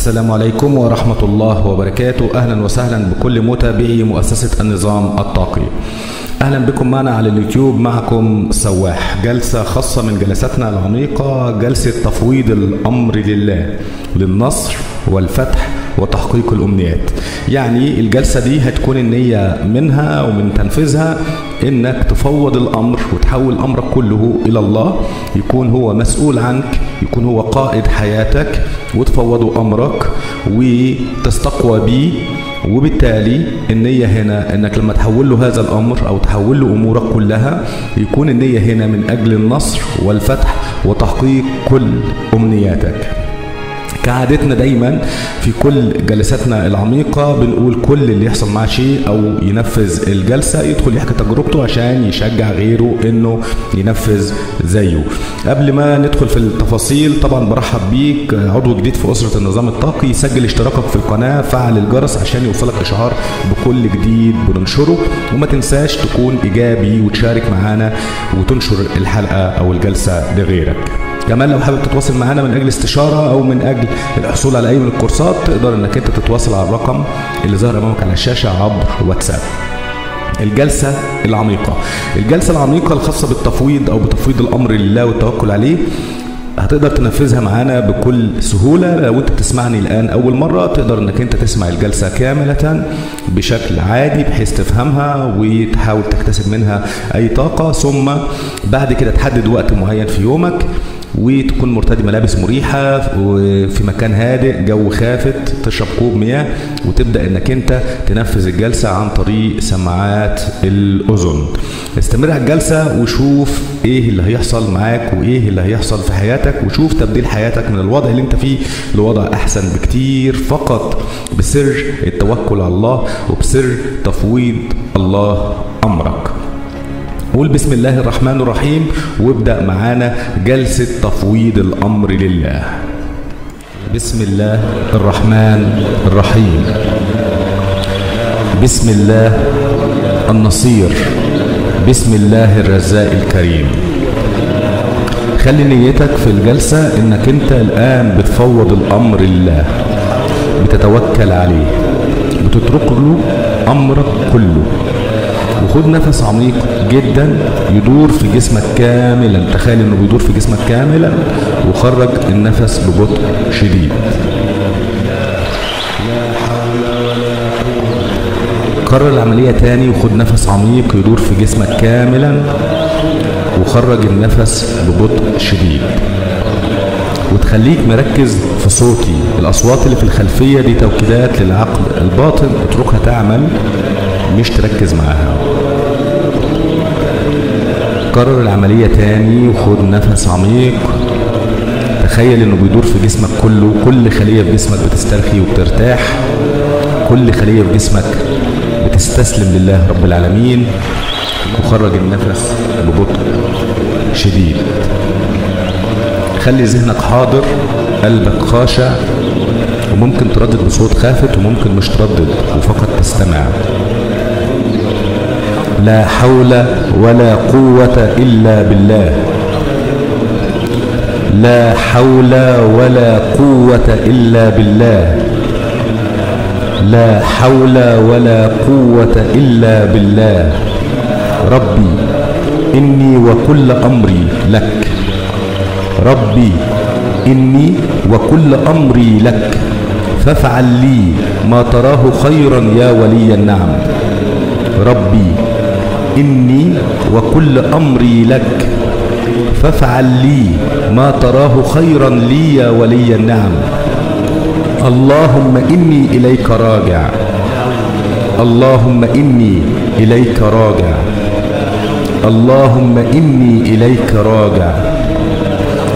السلام عليكم ورحمة الله وبركاته. أهلا وسهلا بكل متابعي مؤسسة النظام الطاقي. أهلا بكم معنا على اليوتيوب معكم سواح جلسة خاصة من جلساتنا العميقة جلسة تفويض الأمر لله للنصر والفتح وتحقيق الأمنيات. يعني الجلسة دي هتكون النية منها ومن تنفيذها إنك تفوض الأمر وتحول امرك كله إلى الله يكون هو مسؤول عنك يكون هو قائد حياتك وتفوضه أمرك وتستقوى بيه. وبالتالي النية هنا إنك لما تحول له هذا الأمر أو تحول له أمورك كلها يكون النية هنا من أجل النصر والفتح وتحقيق كل أمنياتك. كعادتنا دايما في كل جلساتنا العميقة بنقول كل اللي يحصل معاه شيء أو ينفذ الجلسة يدخل يحكي تجربته عشان يشجع غيره إنه ينفذ زيه. قبل ما ندخل في التفاصيل طبعا برحب بيك عضو جديد في أسرة النظام الطاقي سجل اشتراكك في القناة فعل الجرس عشان يوصلك إشعار بكل جديد بننشره. وما تنساش تكون إيجابي وتشارك معانا وتنشر الحلقة أو الجلسة لغيرك. كمان لو حابب تتواصل معانا من أجل استشاره أو من أجل الحصول على أي من الكورسات تقدر إنك أنت تتواصل على الرقم اللي ظاهر أمامك على الشاشة عبر واتساب. الجلسة العميقة. الجلسة العميقة الخاصة بالتفويض أو بتفويض الأمر لله والتوكل عليه هتقدر تنفذها معانا بكل سهولة. لو أنت بتسمعني الآن أول مرة تقدر إنك أنت تسمع الجلسة كاملة بشكل عادي بحيث تفهمها وتحاول تكتسب منها أي طاقة. ثم بعد كده تحدد وقت معين في يومك وتكون مرتدي ملابس مريحة وفي مكان هادئ جو خافت تشرب كوب مياه وتبدأ إنك أنت تنفذ الجلسة عن طريق سماعات الأذن. استمر على الجلسة وشوف إيه اللي هيحصل معاك وإيه اللي هيحصل في حياتك وشوف تبديل حياتك من الوضع اللي أنت فيه لوضع أحسن بكتير. فقط بسر التوكل على الله وبسر تفويض الله أمرك. قول بسم الله الرحمن الرحيم وابدأ معانا جلسة تفويض الأمر لله. بسم الله الرحمن الرحيم. بسم الله النصير. بسم الله الرزاق الكريم. خلي نيتك في الجلسة إنك أنت الآن بتفوض الأمر لله. بتتوكل عليه. بتترك له أمرك كله. وخد نفس عميق جدا يدور في جسمك كاملا. تخيل إنه بيدور في جسمك كاملا وخرج النفس ببطء شديد. كرر العملية تاني وخد نفس عميق يدور في جسمك كاملا وخرج النفس ببطء شديد. وتخليك مركز في صوتي. الأصوات اللي في الخلفية دي توكيدات للعقل. الباطن اتركها تعمل مش تركز معاها. كرر العملية تاني وخد نفس عميق. تخيل إنه بيدور في جسمك كله كل خلية في جسمك بتسترخي وبترتاح. كل خلية في جسمك بتستسلم لله رب العالمين. وخرج النفس ببطء شديد. خلي ذهنك حاضر قلبك خاشع وممكن تردد بصوت خافت وممكن مش تردد وفقط تستمع. لا حول ولا قوة إلا بالله. لا حول ولا قوة إلا بالله. لا حول ولا قوة إلا بالله. ربي إني وكل أمري لك. ربي إني وكل أمري لك. فافعل لي ما تراه خيرا يا ولي النعم. ربي إني وكل أمري لك فافعل لي ما تراه خيرا لي يا ولي النعم. اللهم إني إليك راجع. اللهم إني إليك راجع. اللهم إني إليك راجع.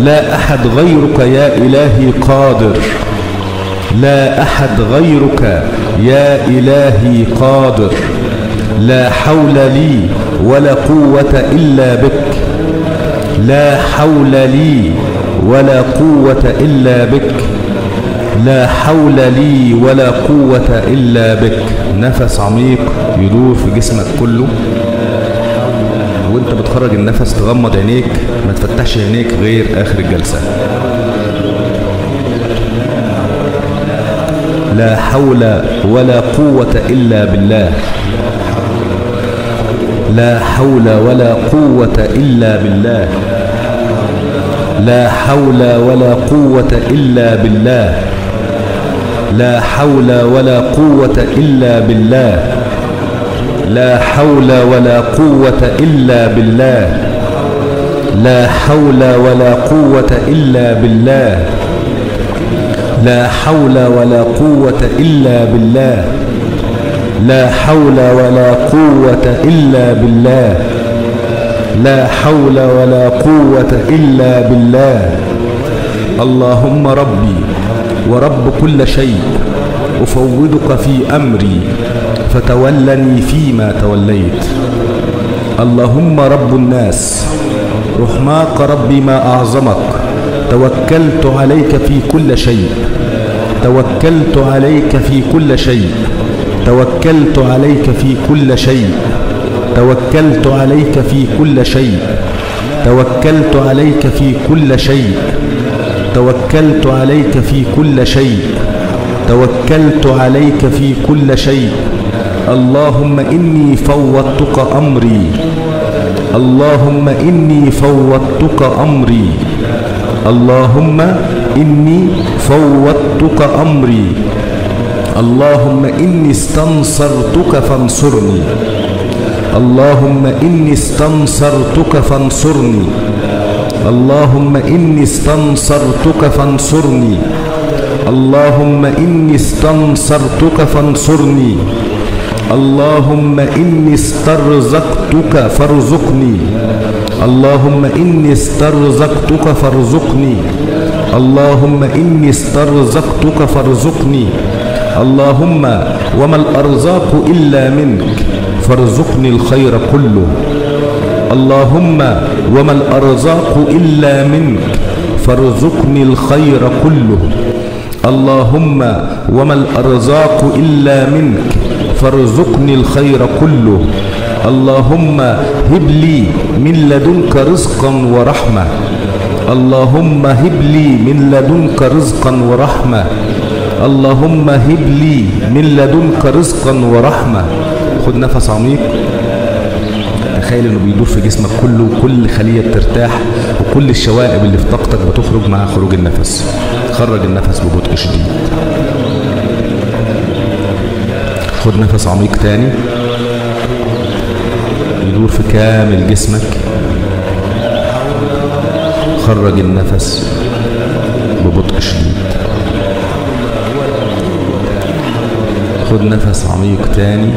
لا أحد غيرك يا إلهي قادر. لا أحد غيرك يا إلهي قادر. لا حول لي ولا قوة إلا بك. لا حول لي ولا قوة إلا بك. لا حول لي ولا قوة إلا بك. نفس عميق يدور في جسمك كله. وانت بتخرج النفس تغمض عينيك ما تفتحش عينيك غير آخر الجلسة. لا حول ولا قوة إلا بالله. لا حول ولا قوة إلا بالله. لا حول ولا قوة إلا بالله. لا حول ولا قوة إلا بالله. لا حول ولا قوة إلا بالله. لا حول ولا قوة إلا بالله. لا حول ولا قوة إلا بالله. لا حول ولا قوة إلا بالله. لا حول ولا قوة إلا بالله. اللهم ربي ورب كل شيء أفوضك في أمري فتولني فيما توليت. اللهم رب الناس رحماك ربي ما أعظمك. توكلت عليك في كل شيء. توكلت عليك في كل شيء. توكلت عليك في كل شيء. توكلت عليك في كل شيء. توكلت عليك في كل شيء. توكلت عليك في كل شيء. توكلت عليك في كل شيء. اللهم إني فوضتك أمري. اللهم إني فوضتك أمري. اللهم إني فوضتك أمري. اللهم إني استنصرتك فانصرني. اللهم إني استنصرتك فانصرني. اللهم إني استنصرتك فانصرني. اللهم إني استنصرتك فانصرني. اللهم إني استرزقتك فارزقني. اللهم إني استرزقتك فارزقني. اللهم إني استرزقتك فارزقني. اللهم وما الأرزاق إلا منك فارزقني الخير كله. اللهم وما الأرزاق إلا منك فارزقني الخير كله. اللهم وما الأرزاق إلا منك فارزقني الخير كله. اللهم هب لي من لدنك رزقا ورحمة. اللهم هب لي من لدنك رزقا ورحمة. اللهم هب لي من لدنك رزقا ورحمة. خد نفس عميق. تخيل إنه بيدور في جسمك كله وكل خلية بترتاح وكل الشوائب اللي في طاقتك بتخرج مع خروج النفس. خرج النفس ببطء شديد. خد نفس عميق تاني. يدور في كامل جسمك. خرج النفس ببطء شديد. خد نفس عميق تاني.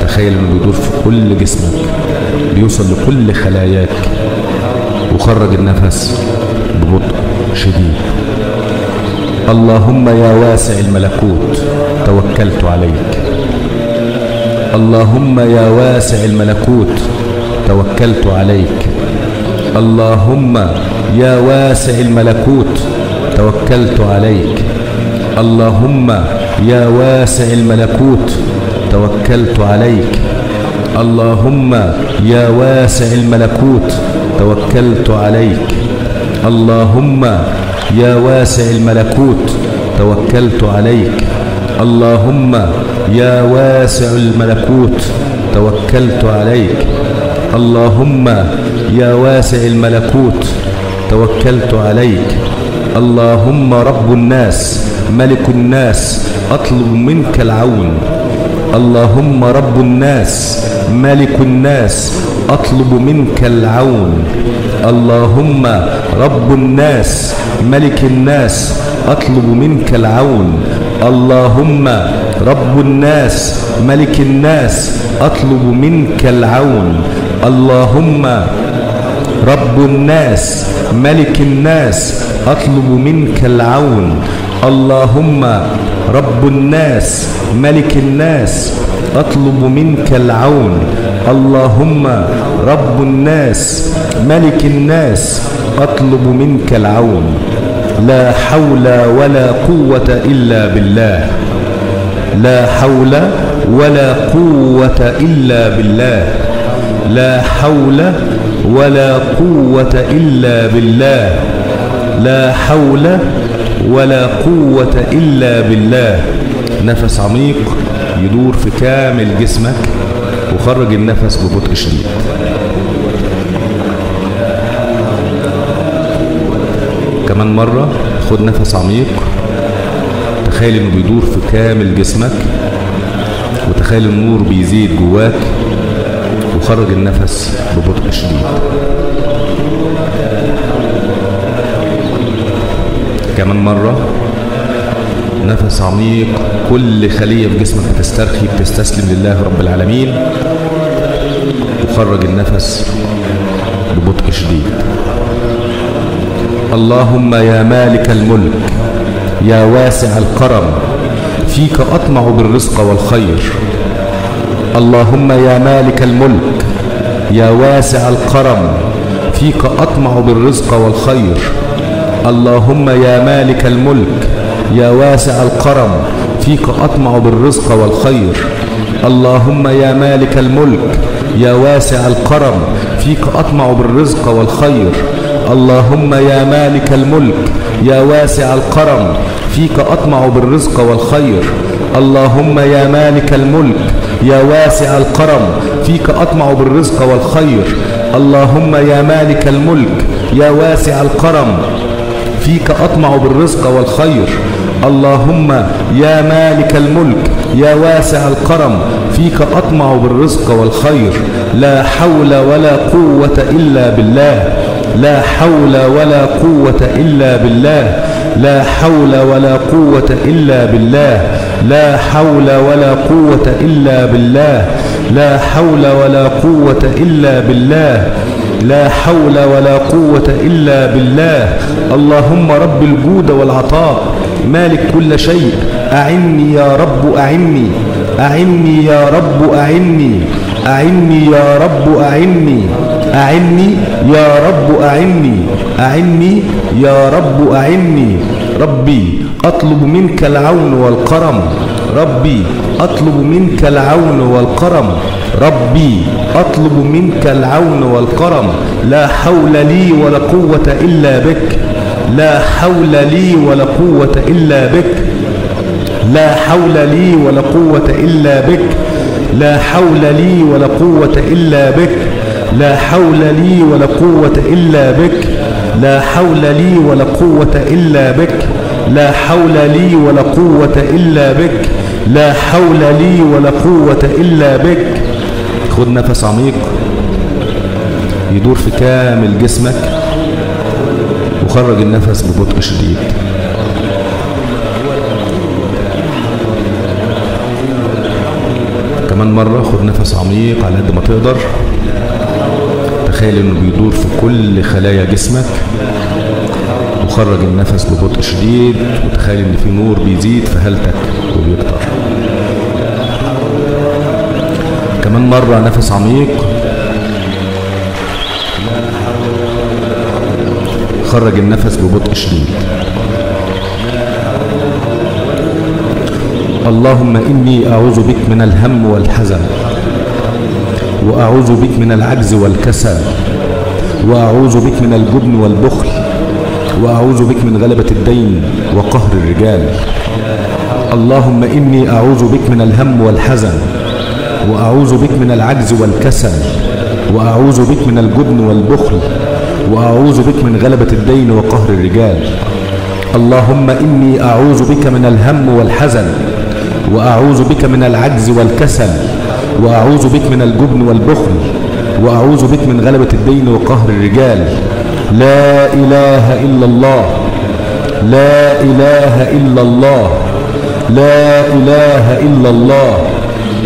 تخيل انه بيدور في كل جسمك بيوصل لكل خلاياك وخرج النفس ببطء شديد. اللهم يا واسع الملكوت توكلت عليك. اللهم يا واسع الملكوت توكلت عليك. اللهم يا واسع الملكوت توكلت عليك. اللهم يا واسع الملكوت توكلت عليك. اللهم يا واسع الملكوت توكلت عليك. اللهم يا واسع الملكوت توكلت عليك. اللهم يا واسع الملكوت توكلت عليك. اللهم يا واسع الملكوت توكلت عليك. اللهم رب الناس ملك الناس أطلب منك العون. اللهم رب الناس ملك الناس أطلب منك العون. اللهم رب الناس ملك الناس أطلب منك العون. اللهم رب الناس ملك الناس أطلب منك العون. اللهم رب الناس ملك الناس أطلب منك العون. اللهم رب الناس ملك الناس أطلب منك العون. اللهم رب الناس ملك الناس أطلب منك العون. لا حول ولا قوة إلا بالله. لا حول ولا قوة إلا بالله. لا حول ولا قوة إلا بالله. لا حول ولا قوة إلا بالله. نفس عميق يدور في كامل جسمك وخرج النفس ببطء شديد. كمان مرة خد نفس عميق. تخيل إنه بيدور في كامل جسمك وتخيل النور بيزيد جواك وخرج النفس ببطء شديد. كمان مرة. نفس عميق كل خلية في جسمك بتسترخي بتستسلم لله رب العالمين. وخرج النفس ببطء شديد. اللهم يا مالك الملك يا واسع الكرم فيك أطمع بالرزق والخير. اللهم يا مالك الملك يا واسع الكرم فيك أطمع بالرزق والخير. اللهم يا مالك الملك يا واسع الكرم فيك أطمع بالرزق والخير. اللهم يا مالك الملك يا واسع الكرم فيك أطمع بالرزق والخير. اللهم يا مالك الملك يا واسع الكرم فيك أطمع بالرزق والخير. اللهم يا مالك الملك يا واسع الكرم فيك أطمع بالرزق والخير. اللهم يا مالك الملك يا واسع الكرم فيك أطمع بالرزق والخير. اللهم يا مالك الملك يا واسع الكرم فيك أطمع بالرزق والخير. لا حول ولا قوة إلا بالله. لا حول ولا قوة إلا بالله. لا حول ولا قوة إلا بالله. لا حول ولا قوة إلا بالله. لا حول ولا قوة إلا بالله. لا حول ولا قوة إلا بالله. اللهم رب الجود والعطاء. مالك كل شيء. أعني يا رب أعني. أعني يا رب أعني. أعني يا رب أعني. أعني يا رب أعني. أعني يا رب أعني. ربي أطلب منك العون والكرم. ربي أطلب منك العون والكرم. ربي أطلب منك العون والكرم. لا حول لي ولا قوة إلا بك. لا حول لي ولا قوة إلا بك. لا حول لي ولا قوة إلا بك. لا حول لي ولا قوة إلا بك. لا حول لي ولا قوة إلا بك. لا حول لي ولا قوة إلا بك. لا حول لي ولا قوة إلا بك. لا حول لي ولا قوة إلا بك. خد نفس عميق. يدور في كامل جسمك. وخرج النفس ببطء شديد. كمان مرة خد نفس عميق على قد ما تقدر. تخيل إنه بيدور في كل خلايا جسمك. وخرج النفس ببطء شديد. وتخيل إن في نور بيزيد في هالتك وبيكتر. كمان مرة نفس عميق. خرج النفس ببطء شديد. اللهم إني أعوذ بك من الهم والحزن وأعوذ بك من العجز والكسل وأعوذ بك من الجبن والبخل وأعوذ بك من غلبة الدين وقهر الرجال. اللهم إني أعوذ بك من الهم والحزن وأعوذ بك من العجز والكسل وأعوذ بك من الجبن والبخل وأعوذ بك من غلبة الدين وقهر الرجال. اللهم إني أعوذ بك من الهم والحزن وأعوذ بك من العجز والكسل وأعوذ بك من الجبن والبخل وأعوذ بك من غلبة الدين وقهر الرجال. لا إله إلا الله لا إله إلا الله لا إله إلا الله.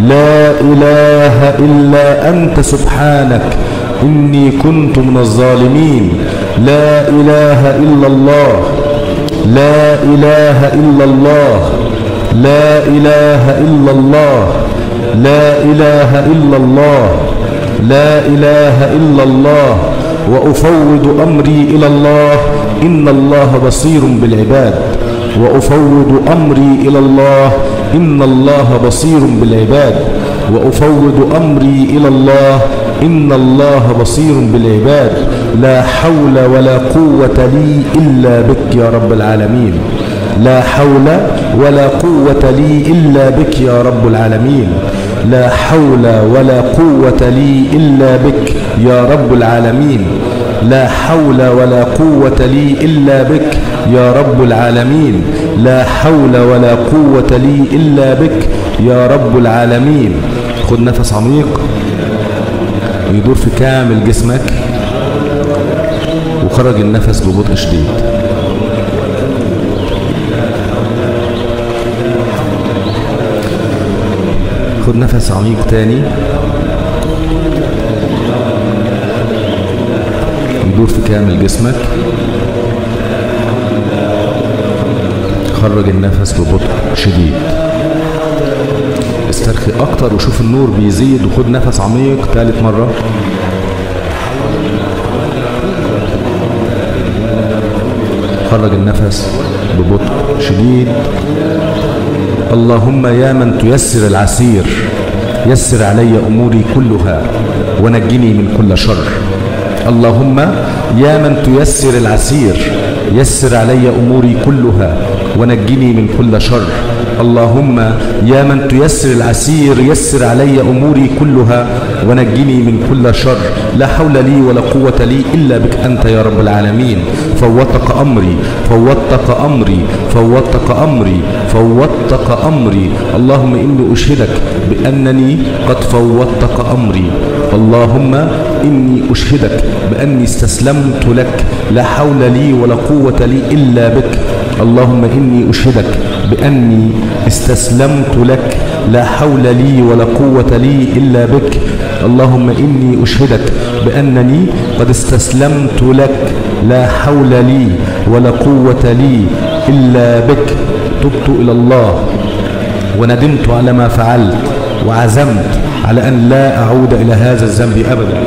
لا إله إلا أنت سبحانك إني كنت من الظالمين. لا إله إلا الله لا إله إلا الله لا إله إلا الله لا إله إلا الله لا إله إلا الله وأفوض أمري إلى الله إن الله بصير بالعباد. وأفوض أمري إلى الله إن الله بصير بالعباد وأفوض أمري إلى الله إن الله بصير بالعباد. لا حول ولا قوة لي إلا بك يا رب العالمين. لا حول ولا قوة لي إلا بك يا رب العالمين. لا حول ولا قوة لي إلا بك يا رب العالمين. لا حول ولا قوة لي إلا بك يا رب العالمين. لا حول ولا قوة لي إلا بك يا رب العالمين. خد نفس عميق ويدور في كامل جسمك وخرج النفس ببطء شديد. خد نفس عميق تاني يدور في كامل جسمك خرج النفس ببطء شديد. استرخي أكتر وشوف النور بيزيد وخد نفس عميق ثالث مرة. خرج النفس ببطء شديد. اللهم يا من تيسر العسير يسر علي أموري كلها ونجني من كل شر. اللهم يا من تيسر العسير يسر علي أموري كلها ونجني من كل شر. اللهم يا من تيسر العسير يسر علي أموري كلها ونجني من كل شر. لا حول لي ولا قوة لي إلا بك أنت يا رب العالمين. فوتك أمري فوتك أمري فوتك أمري فوتك أمري. اللهم إني أشهدك بأنني قد فوتك أمري. اللهم إني أشهدك بأني استسلمت لك. لا حول لي ولا قوة لي إلا بك. اللهم إني أشهدك بأني استسلمت لك لا حول لي ولا قوة لي إلا بك. اللهم إني أشهدك بأنني قد استسلمت لك لا حول لي ولا قوة لي إلا بك. تبت إلى الله وندمت على ما فعلت وعزمت على أن لا أعود إلى هذا الذنب أبدا.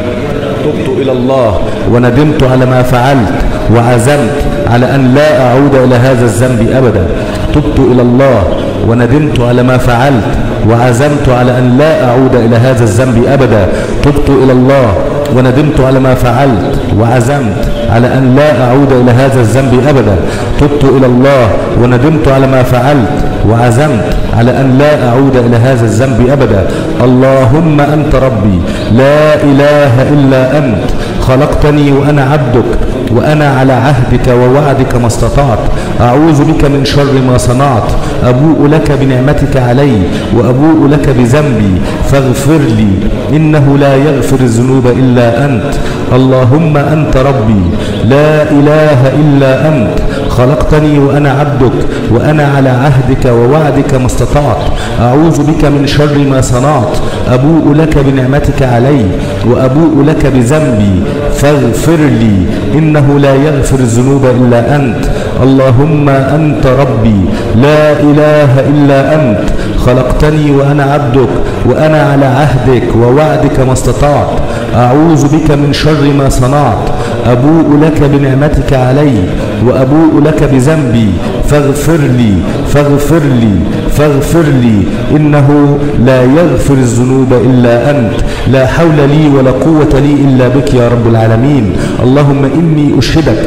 تبت إلى الله وندمت على ما فعلت وعزمت على أن لا أعود إلى هذا الذنب أبدا. تبت إلى الله وندمت على ما فعلت وعزمت على أن لا أعود إلى هذا الذنب أبدا. تبت إلى الله وندمت على ما فعلت وعزمت على أن لا أعود إلى هذا الذنب أبدا. تبت إلى الله وندمت على ما فعلت وعزمت على أن لا أعود إلى هذا الذنب أبدا. اللهم أنت ربي لا إله إلا أنت خلقتني وأنا عبدك وأنا على عهدك ووعدك ما استطعت. أعوذ بك من شر ما صنعت. أبوء لك بنعمتك علي وأبوء لك بذنبي. فاغفر لي. إنه لا يغفر الذنوب إلا أنت. اللهم أنت ربي. لا إله إلا أنت. خلقتني وأنا عبدك وأنا على عهدك ووعدك ما استطعت. أعوذ بك من شر ما صنعت. أبوء لك بنعمتك علي وأبوء لك بذنبي. فاغفر لي. إنه لا يغفر الذنوب إلا أنت. اللهم أنت ربي. لا إله إلا أنت. خلقتني وأنا عبدك وأنا على عهدك ووعدك ما استطعت. أعوذ بك من شر ما صنعت. أبوء لك بنعمتك علي وأبوء لك بذنبي فاغفر لي فاغفر لي فاغفر لي إنه لا يغفر الذنوب إلا أنت لا حول لي ولا قوة لي إلا بك يا رب العالمين. اللهم إني أشهدك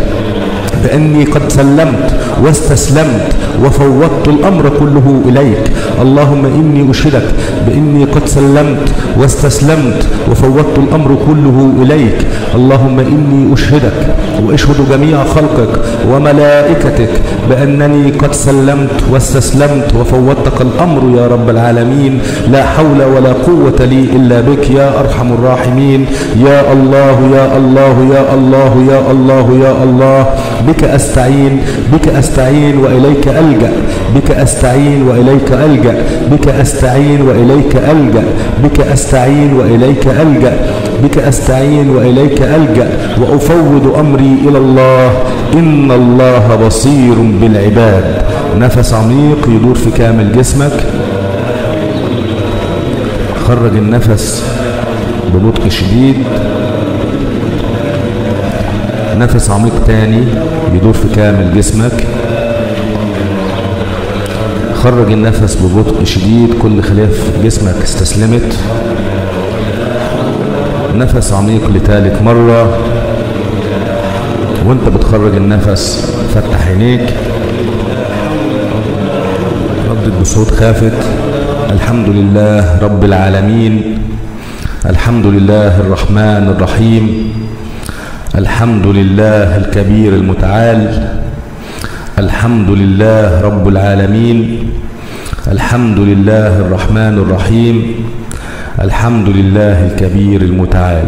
بأني قد سلمت واستسلمت وفوضت الأمر كله إليك. اللهم إني أشهدك بإني قد سلمت واستسلمت وفوضت الأمر كله إليك. اللهم إني أشهدك وأشهد جميع خلقك وملائكتك بأنني قد سلمت واستسلمت وفوضتك الأمر يا رب العالمين. لا حول ولا قوة لي إلا بك يا أرحم الراحمين. يا الله يا الله يا الله يا الله يا الله. بك أستعين بك أستعين. وإليك ألجأ. بك أستعين وإليك ألجأ. بك أستعين وإليك ألجأ. بك أستعين وإليك ألجأ. بك أستعين وإليك ألجأ. وأفوض أمري إلى الله. إن الله بصير بالعباد. نفس عميق يدور في كامل جسمك. خرج النفس ببطء شديد. نفس عميق تاني يدور في كامل جسمك. خرج النفس ببطء شديد كل خلية في جسمك استسلمت. نفس عميق لثالث مرة. وانت بتخرج النفس فتح عينيك. ردد بصوت خافت. الحمد لله رب العالمين. الحمد لله الرحمن الرحيم. الحمد لله الكبير المتعال الحمد لله رب العالمين الحمد لله الرحمن الرحيم الحمد لله الكبير المتعال.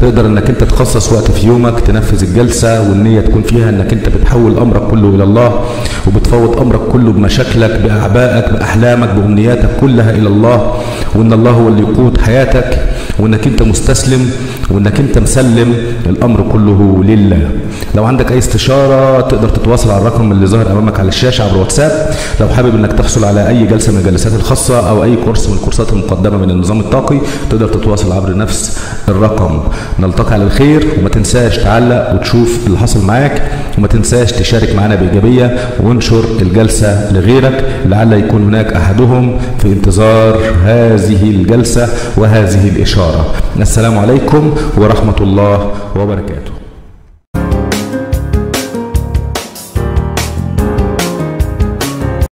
تقدر إنك أنت تخصص وقت في يومك تنفذ الجلسة والنية تكون فيها إنك أنت بتحول أمرك كله إلى الله وبتفوض أمرك كله بمشاكلك بأعبائك بأحلامك بأمنياتك كلها إلى الله وإن الله هو اللي يقود حياتك. وإنك أنت مستسلم وإنك أنت مسلم الأمر كله لله. لو عندك أي استشارة تقدر تتواصل على الرقم اللي ظاهر أمامك على الشاشة عبر واتساب. لو حابب إنك تحصل على أي جلسة من الجلسات الخاصة أو أي كورس من الكورسات المقدمة من النظام الطاقي تقدر تتواصل عبر نفس الرقم. نلتقي على الخير وما تنساش تعلق وتشوف اللي حصل معاك وما تنساش تشارك معنا بإيجابية وانشر الجلسة لغيرك لعل يكون هناك أحدهم في انتظار هذه الجلسة وهذه الإشارة السلام عليكم ورحمة الله وبركاته.